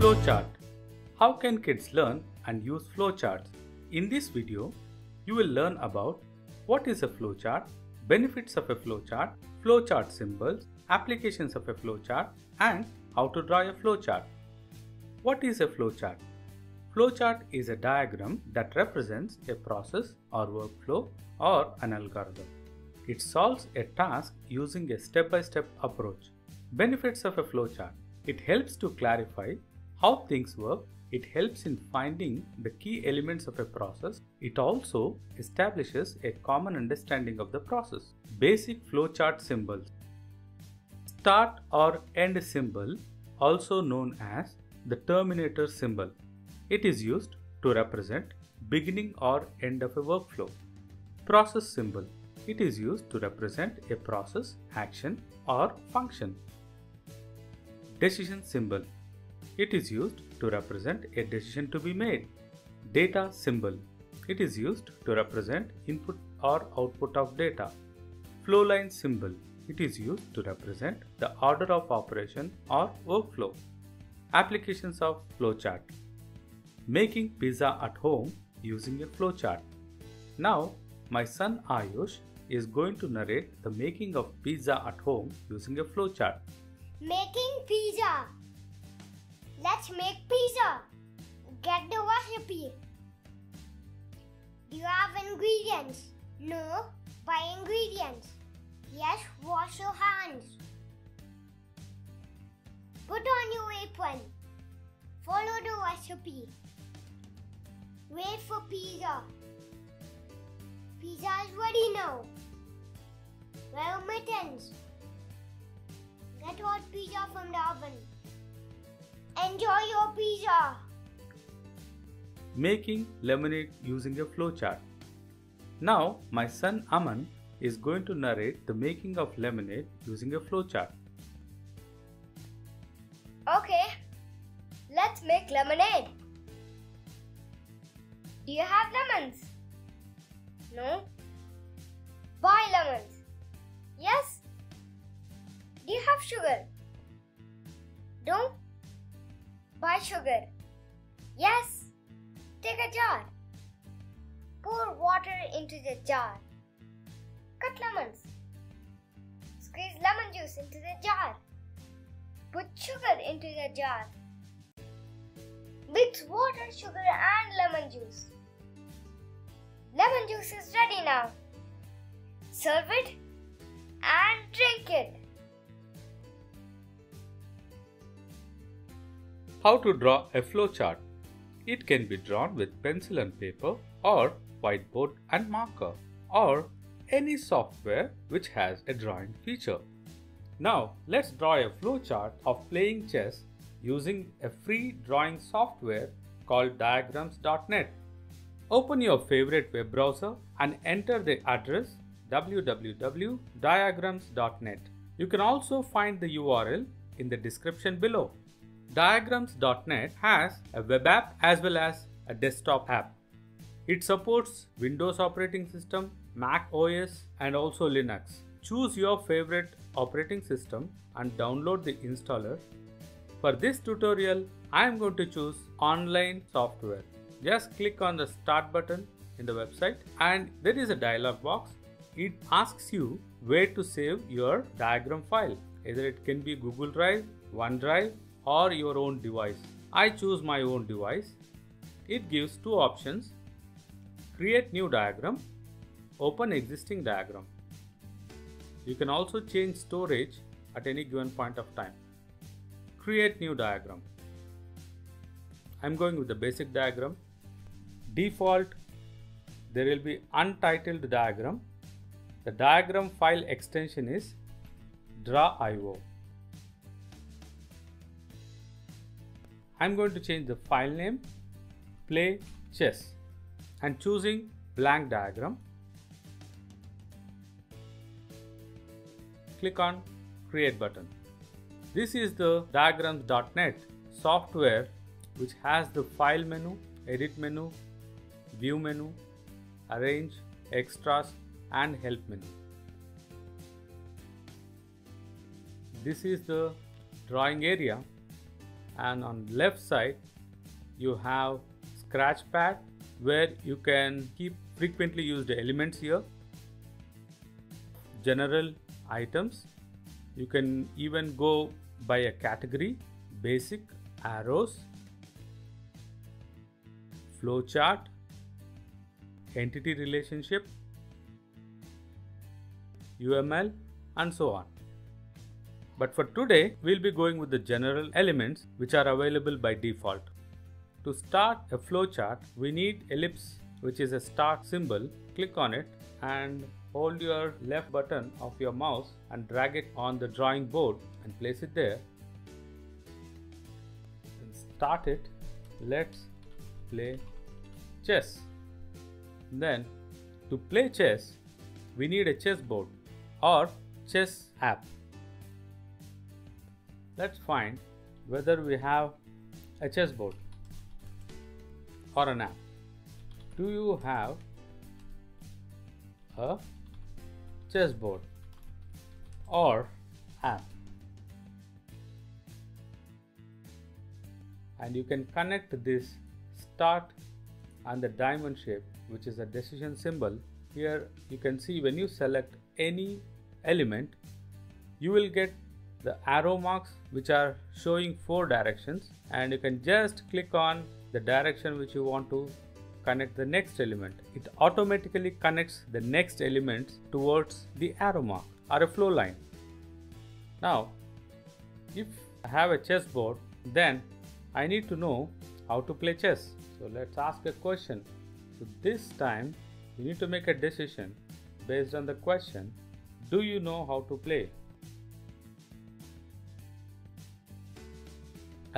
Flowchart How can kids learn and use flowcharts? In this video, you will learn about what is a flowchart, benefits of a flowchart, flowchart symbols, applications of a flowchart, and how to draw a flowchart. What is a flowchart? Flowchart is a diagram that represents a process or workflow or an algorithm. It solves a task using a step-by-step approach. Benefits of a flowchart. It helps to clarify how things work. It helps in finding the key elements of a process. It also establishes a common understanding of the process. Basic flowchart symbols. Start or end symbol, also known as the terminator symbol. It is used to represent beginning or end of a workflow. Process symbol. It is used to represent a process, action or function. Decision symbol. It is used to represent a decision to be made. Data symbol. It is used to represent input or output of data. Flow line symbol. It is used to represent the order of operation or workflow. Applications of flowchart. Making pizza at home using a flowchart. Now, my son Ayush is going to narrate the making of pizza at home using a flowchart. Making pizza. Let's make pizza. Get the recipe. Do you have ingredients? No. Buy ingredients. Yes, wash your hands. Put on your apron. Follow the recipe. Wait for pizza. Pizza is ready now. Wear mittens. Get hot pizza from the oven. Enjoy your pizza. Making lemonade using a flowchart. Now, my son Aman is going to narrate the making of lemonade using a flowchart. Okay, let's make lemonade. Do you have lemons? No. Buy lemons. Yes. Do you have sugar? No. Buy sugar. Yes. Take a jar. Pour water into the jar. Cut lemons. Squeeze lemon juice into the jar. Put sugar into the jar. Mix water, sugar, and lemon juice. Lemon juice is ready now. Serve it and drink it. How to draw a flowchart. It can be drawn with pencil and paper or whiteboard and marker or any software which has a drawing feature. Now let's draw a flowchart of playing chess using a free drawing software called diagrams.net. Open your favorite web browser and enter the address www.diagrams.net. You can also find the URL in the description below. Diagrams.net has a web app as well as a desktop app. It supports Windows operating system, Mac OS and also Linux. Choose your favorite operating system and download the installer. For this tutorial, I am going to choose online software. Just click on the start button in the website and there is a dialog box. It asks you where to save your diagram file. Either it can be Google Drive, OneDrive or your own device. I choose my own device. It gives two options. Create new diagram, open existing diagram. You can also change storage at any given point of time. Create new diagram. I'm going with the basic diagram. Default, there will be untitled diagram. The diagram file extension is draw.io. I'm going to change the file name play chess and choosing blank diagram. Click on create button. This is the diagrams.net software which has the file menu, edit menu, view menu, arrange, extras and help menu. This is the drawing area and on left side you have scratch pad where you can keep frequently used elements here. General items. You can even go by a category basic arrows flowchart entity relationship uml and so on but for today we'll be going with the general elements which are available by default. To start a flowchart we need ellipse which is a start symbol. Click on it and hold your left button of your mouse and drag it on the drawing board and place it there. And start it. Let's play chess. Then to play chess we need a chessboard or chess app let's find whether we have a chessboard or an app. Do you have a chessboard or app? And you can connect this start and the diamond shape which is a decision symbol. Here you can see when you select any element you will get the arrow marks which are showing four directions and you can just click on the direction which you want to connect the next element. It automatically connects the next elements towards the arrow mark or a flow line. Now, if I have a chessboard, then I need to know how to play chess. So let's ask a question. So this time you need to make a decision based on the question, do you know how to play?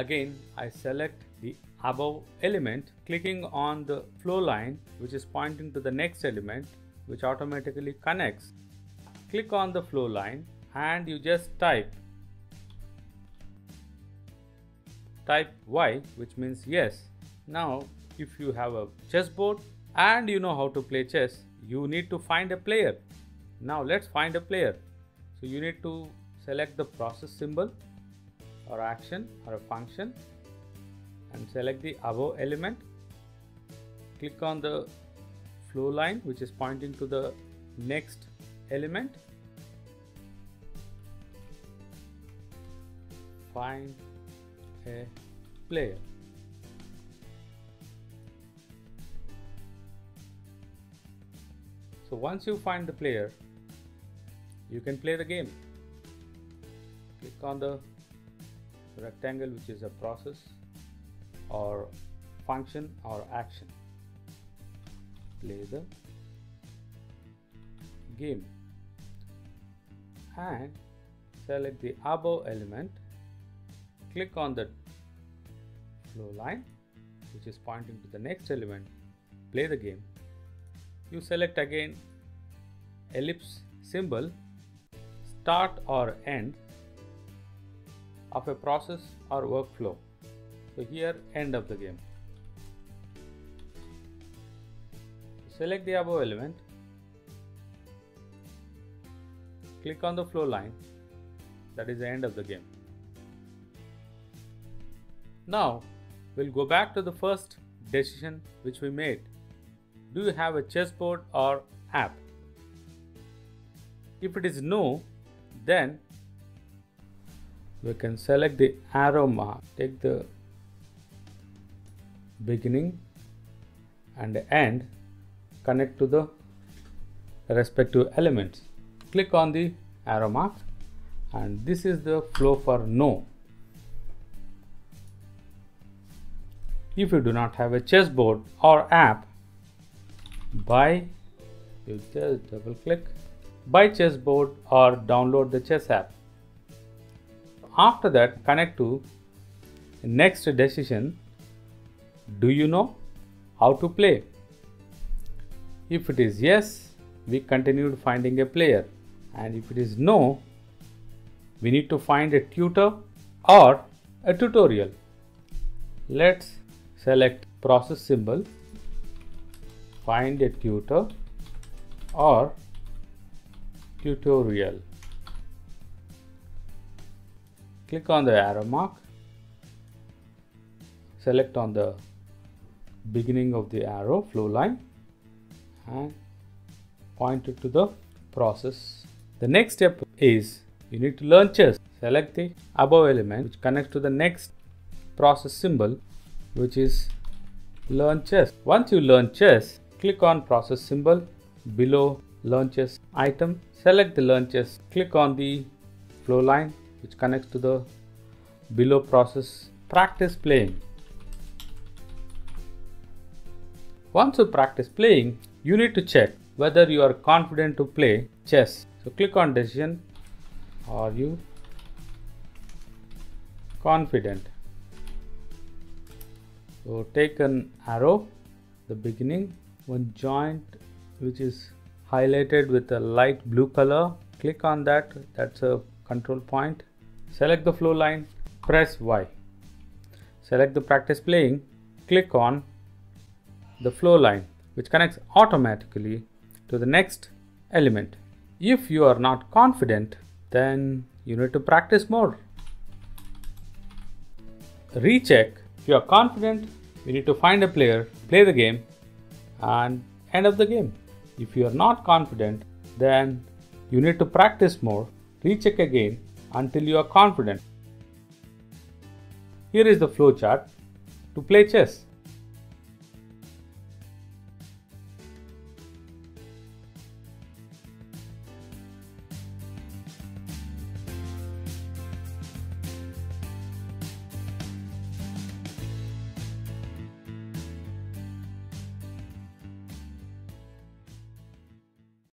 Again, I select the above element clicking on the flow line which is pointing to the next element which automatically connects. Click on the flow line and you just type type Y which means yes. Now if you have a chessboard and you know how to play chess you need to find a player. Now let's find a player. So you need to select the process symbol or action or a function and select the above element. Click on the flow line which is pointing to the next element. Find a player. So once you find the player you can play the game. Click on the rectangle which is a process or function or action. Play the game. And select the above element. Click on the flow line which is pointing to the next element. Play the game. You select again ellipse symbol start or end of a process or workflow so here end of the game. Select the above element. Click on the flow line. That is the end of the game. Now we'll go back to the first decision which we made. Do you have a chessboard or app? If it is no, then we can select the arrow mark, take the beginning and end connect to the respective elements. Click on the arrow mark and this is the flow for no. If you do not have a chessboard or app buy you just double click buy chessboard or download the chess app after that connect to next decision do you know how to play? If it is yes, we continued finding a player. And if it is no, we need to find a tutor or a tutorial. Let's select process symbol, find a tutor or tutorial. Click on the arrow mark select on the beginning of the arrow flow line and point it to the process. The next step is you need to learn chess. Select the above element which connects to the next process symbol which is learn chess. Once you learn chess, click on process symbol below learn chess item. Select the learn chess. Click on the flow line which connects to the below process practice playing. Once you practice playing, you need to check whether you are confident to play chess. So click on decision. Are you confident? So take an arrow, the beginning, one joint which is highlighted with a light blue color. Click on that, that's a control point. Select the flow line, press Y. Select the practice playing, click on the flow line which connects automatically to the next element. If you are not confident, then you need to practice more. Recheck. If you are confident, you need to find a player, play the game, and end of the game. If you are not confident, then you need to practice more, recheck again until you are confident. Here is the flowchart to play chess.